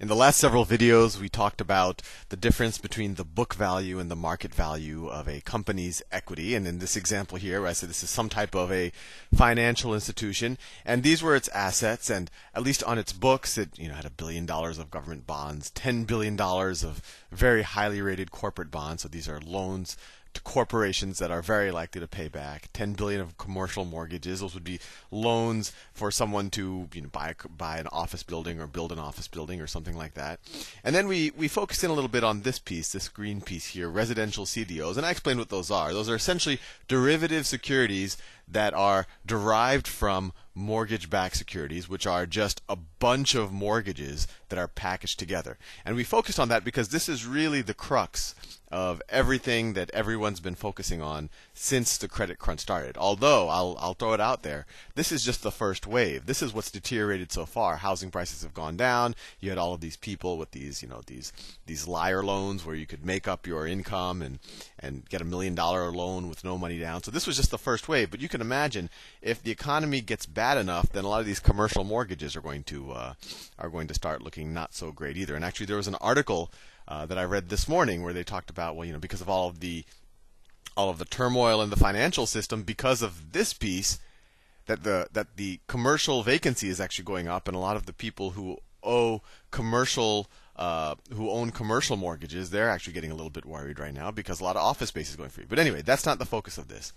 In the last several videos, we talked about the difference between the book value and the market value of a company's equity. And in this example here, I said this is some type of a financial institution, and these were its assets. And at least on its books, it you know had a billion dollars of government bonds, ten billion dollars of very highly rated corporate bonds. So these are loans to corporations that are very likely to pay back. 10 billion of commercial mortgages. Those would be loans for someone to you know, buy buy an office building or build an office building or something like that. And then we we focused in a little bit on this piece, this green piece here, residential CDOs, and I explained what those are. Those are essentially derivative securities that are derived from mortgage-backed securities, which are just a bunch of mortgages that are packaged together. And we focused on that because this is really the crux of everything that everyone's been focusing on since the credit crunch started. Although I'll I'll throw it out there, this is just the first wave. This is what's deteriorated so far. Housing prices have gone down. You had all of these people with these, you know, these these liar loans where you could make up your income and and get a million dollar loan with no money down. So this was just the first wave, but you can imagine if the economy gets bad enough, then a lot of these commercial mortgages are going to uh, are going to start looking not so great either. And actually there was an article uh, that I read this morning where they talked about well, you know, because of all of the all of the turmoil in the financial system because of this piece that the that the commercial vacancy is actually going up and a lot of the people who owe commercial uh, who own commercial mortgages they're actually getting a little bit worried right now because a lot of office space is going free but anyway that's not the focus of this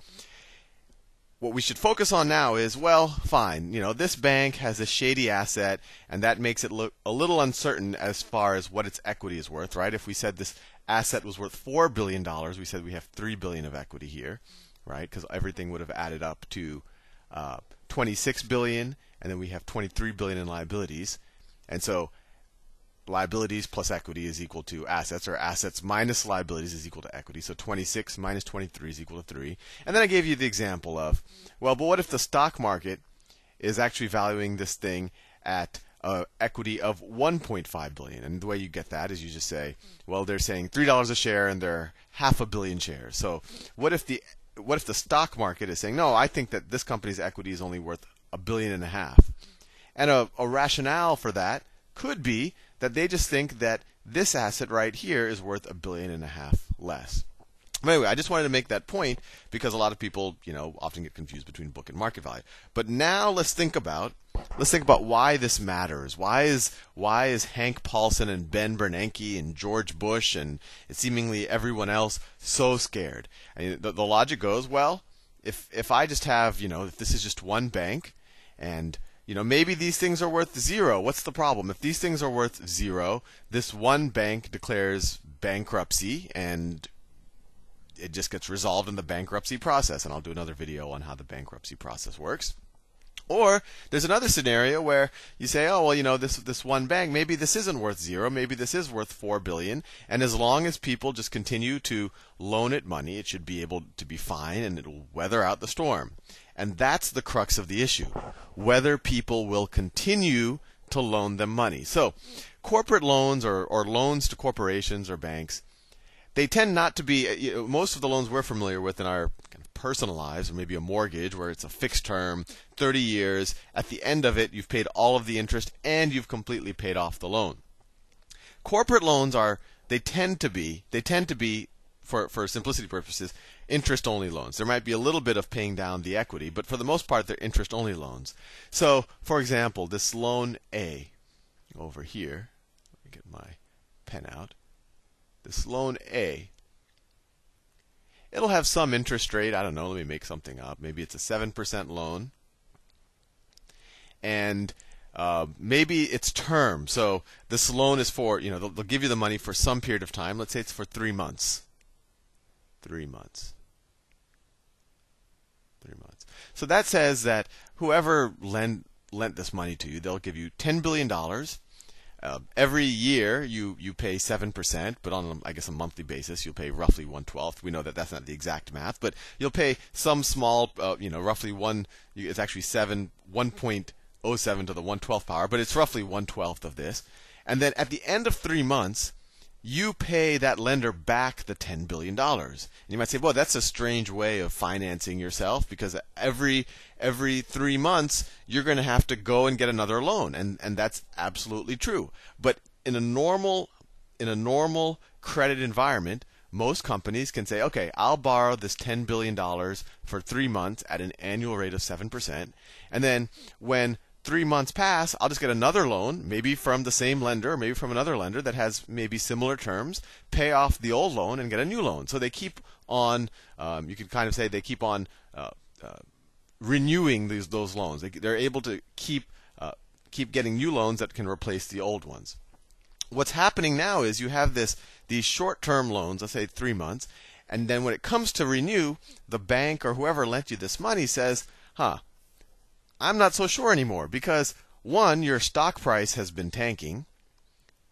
what we should focus on now is well, fine, you know, this bank has a shady asset, and that makes it look a little uncertain as far as what its equity is worth, right? If we said this asset was worth four billion dollars, we said we have three billion of equity here, right? Because everything would have added up to uh, 26 billion, and then we have 23 billion in liabilities, and so liabilities plus equity is equal to assets, or assets minus liabilities is equal to equity. So 26 minus 23 is equal to 3. And then I gave you the example of, well, but what if the stock market is actually valuing this thing at uh, equity of 1.5 billion? And the way you get that is you just say, well, they're saying $3 a share and they're half a billion shares. So what if the what if the stock market is saying, no, I think that this company's equity is only worth a billion and a half? And a, a rationale for that could be that they just think that this asset right here is worth a billion and a half less. But anyway, I just wanted to make that point because a lot of people, you know, often get confused between book and market value. But now let's think about let's think about why this matters. Why is why is Hank Paulson and Ben Bernanke and George Bush and seemingly everyone else so scared? And the, the logic goes, well, if if I just have, you know, if this is just one bank and you know, maybe these things are worth zero. What's the problem? If these things are worth zero, this one bank declares bankruptcy and it just gets resolved in the bankruptcy process. And I'll do another video on how the bankruptcy process works. Or there's another scenario where you say, oh well, you know, this this one bank, maybe this isn't worth zero, maybe this is worth four billion, and as long as people just continue to loan it money, it should be able to be fine and it'll weather out the storm. And that's the crux of the issue whether people will continue to loan them money. So, corporate loans or, or loans to corporations or banks, they tend not to be, uh, you know, most of the loans we're familiar with in our kind of personal lives, or maybe a mortgage where it's a fixed term, 30 years. At the end of it, you've paid all of the interest and you've completely paid off the loan. Corporate loans are, they tend to be, they tend to be for, for simplicity purposes, interest only loans. There might be a little bit of paying down the equity, but for the most part, they're interest only loans. So, for example, this loan A over here, let me get my pen out. This loan A, it'll have some interest rate. I don't know, let me make something up. Maybe it's a 7% loan. And uh, maybe it's term. So this loan is for, you know, they'll, they'll give you the money for some period of time. Let's say it's for three months three months. Three months. So that says that whoever lend, lent this money to you, they'll give you $10 billion. Uh, every year you, you pay 7%, but on, I guess, a monthly basis, you'll pay roughly 1 12th. We know that that's not the exact math, but you'll pay some small, uh, you know, roughly 1, it's actually 7, 1.07 to the 1 12th power, but it's roughly 1 12th of this. And then at the end of three months, you pay that lender back the $10 billion. And you might say, well, that's a strange way of financing yourself because every, every three months you're going to have to go and get another loan. And, and that's absolutely true. But in a normal in a normal credit environment, most companies can say, okay, I'll borrow this $10 billion for three months at an annual rate of 7%. And then when three months pass, I'll just get another loan, maybe from the same lender, maybe from another lender that has maybe similar terms, pay off the old loan and get a new loan. So they keep on, um, you can kind of say they keep on uh, uh, renewing these those loans. They, they're able to keep uh, keep getting new loans that can replace the old ones. What's happening now is you have this these short-term loans, let's say three months, and then when it comes to renew, the bank or whoever lent you this money says, "Huh, I'm not so sure anymore because one, your stock price has been tanking,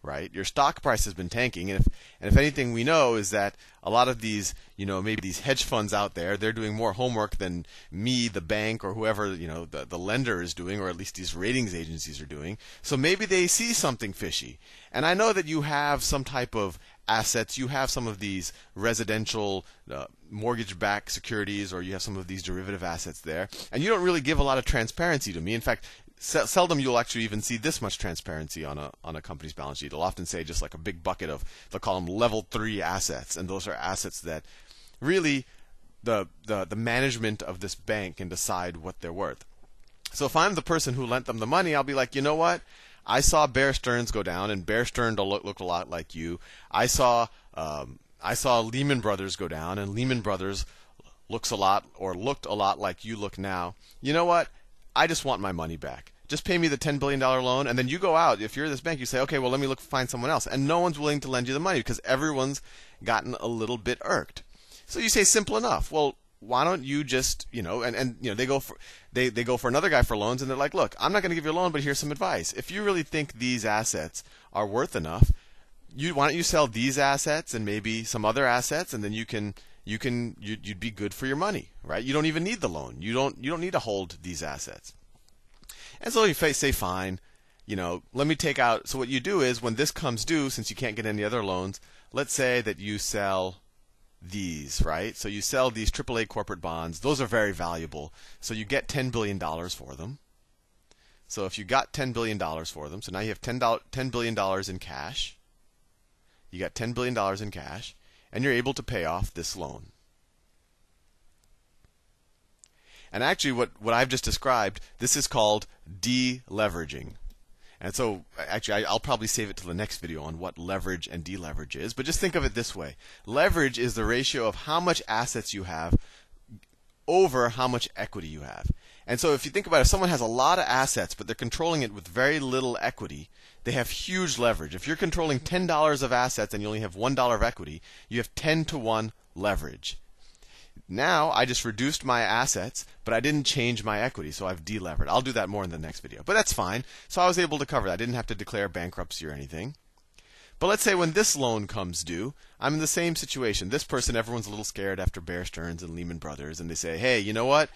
right? Your stock price has been tanking, and if and if anything we know is that a lot of these, you know, maybe these hedge funds out there, they're doing more homework than me, the bank, or whoever, you know, the, the lender is doing, or at least these ratings agencies are doing. So maybe they see something fishy. And I know that you have some type of assets, you have some of these residential uh, mortgage backed securities, or you have some of these derivative assets there, and you don't really give a lot of transparency to me. In fact, seldom you'll actually even see this much transparency on a on a company's balance sheet. They'll often say just like a big bucket of they'll call them level three assets, and those are assets that really the the the management of this bank can decide what they're worth. So if I'm the person who lent them the money, I'll be like, you know what? I saw Bear Stearns go down, and Bear Stearns look, looked a lot like you. I saw um, I saw Lehman Brothers go down, and Lehman Brothers looks a lot or looked a lot like you look now. You know what? I just want my money back. Just pay me the $10 billion loan, and then you go out. If you're this bank, you say, okay, well, let me look find someone else. And no one's willing to lend you the money because everyone's gotten a little bit irked. So you say, simple enough. Well, why don't you just, you know, and, and you know, they go for they, they go for another guy for loans and they're like, look, I'm not going to give you a loan, but here's some advice. If you really think these assets are worth enough, you why don't you sell these assets and maybe some other assets and then you can you can you'd, you'd be good for your money, right? You don't even need the loan. You don't you don't need to hold these assets. And so you say fine, you know, let me take out. So what you do is when this comes due, since you can't get any other loans, let's say that you sell these, right? So you sell these AAA corporate bonds. Those are very valuable. So you get $10 billion for them. So if you got $10 billion for them, so now you have $10, $10 billion in cash. You got $10 billion in cash and you're able to pay off this loan. And actually, what, what I've just described, this is called deleveraging. And so, actually, I'll probably save it to the next video on what leverage and deleverage is. But just think of it this way leverage is the ratio of how much assets you have over how much equity you have. And so, if you think about it, if someone has a lot of assets, but they're controlling it with very little equity, they have huge leverage. If you're controlling $10 of assets and you only have $1 of equity, you have 10 to 1 leverage. Now I just reduced my assets, but I didn't change my equity, so I've delevered. I'll do that more in the next video, but that's fine. So I was able to cover that. I didn't have to declare bankruptcy or anything. But let's say when this loan comes due, I'm in the same situation. This person, everyone's a little scared after Bear Stearns and Lehman Brothers, and they say, hey, you know what?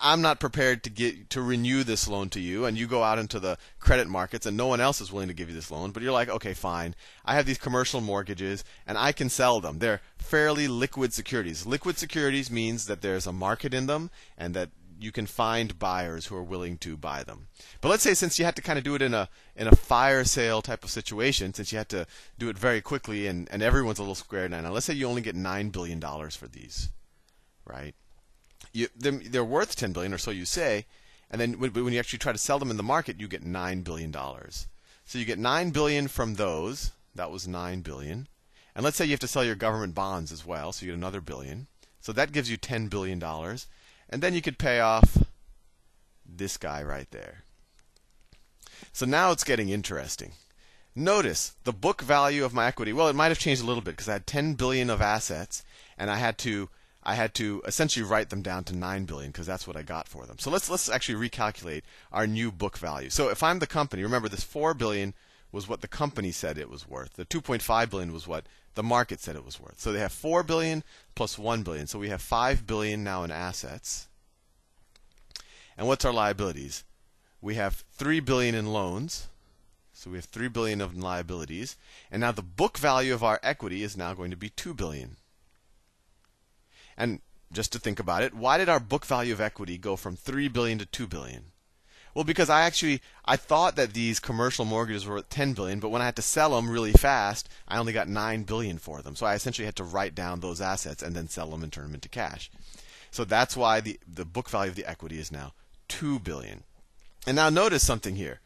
I'm not prepared to get to renew this loan to you, and you go out into the credit markets, and no one else is willing to give you this loan. But you're like, okay, fine. I have these commercial mortgages, and I can sell them. They're fairly liquid securities. Liquid securities means that there's a market in them, and that you can find buyers who are willing to buy them. But let's say since you had to kind of do it in a in a fire sale type of situation, since you had to do it very quickly, and and everyone's a little squared now. Let's say you only get nine billion dollars for these, right? You, they're, worth 10 billion or so you say, and then when, when you actually try to sell them in the market, you get 9 billion dollars. So you get 9 billion from those. That was 9 billion. And let's say you have to sell your government bonds as well, so you get another billion. So that gives you 10 billion dollars. And then you could pay off this guy right there. So now it's getting interesting. Notice the book value of my equity. Well, it might have changed a little bit because I had 10 billion of assets and I had to I had to essentially write them down to 9 billion because that's what I got for them. So let's let's actually recalculate our new book value. So if I'm the company, remember this 4 billion was what the company said it was worth. The 2.5 billion was what the market said it was worth. So they have 4 billion plus 1 billion. So we have 5 billion now in assets. And what's our liabilities? We have 3 billion in loans. So we have 3 billion of liabilities. And now the book value of our equity is now going to be 2 billion. And just to think about it, why did our book value of equity go from 3 billion to 2 billion? Well, because I actually I thought that these commercial mortgages were worth 10 billion, but when I had to sell them really fast, I only got 9 billion for them. So I essentially had to write down those assets and then sell them and turn them into cash. So that's why the the book value of the equity is now 2 billion. And now notice something here.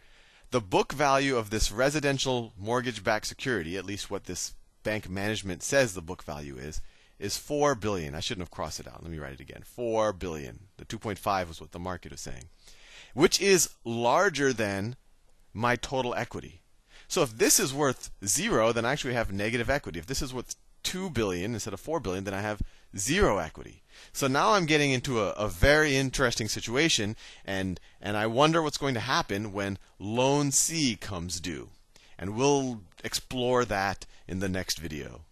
The book value of this residential mortgage-backed security, at least what this bank management says the book value is, is 4 billion. I shouldn't have crossed it out. Let me write it again. 4 billion. The 2.5 was what the market was saying which is larger than my total equity. So if this is worth zero, then I actually have negative equity. If this is worth 2 billion instead of 4 billion, then I have zero equity. So now I'm getting into a, a, very interesting situation, and, and I wonder what's going to happen when loan C comes due. And we'll explore that in the next video.